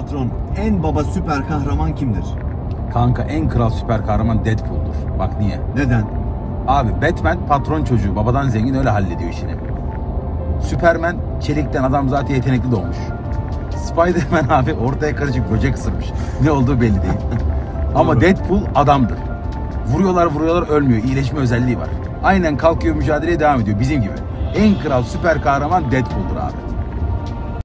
patron, en baba süper kahraman kimdir? Kanka en kral süper kahraman Deadpool'dur. Bak niye? Neden? Abi Batman patron çocuğu babadan zengin öyle hallediyor işini. Superman çelikten adam zaten yetenekli doğmuş. Spiderman abi ortaya karışık böcek ısırmış. Ne olduğu belli değil. Ama Doğru. Deadpool adamdır. Vuruyorlar vuruyorlar ölmüyor. İyileşme özelliği var. Aynen kalkıyor mücadeleye devam ediyor bizim gibi. En kral süper kahraman Deadpool'dur abi.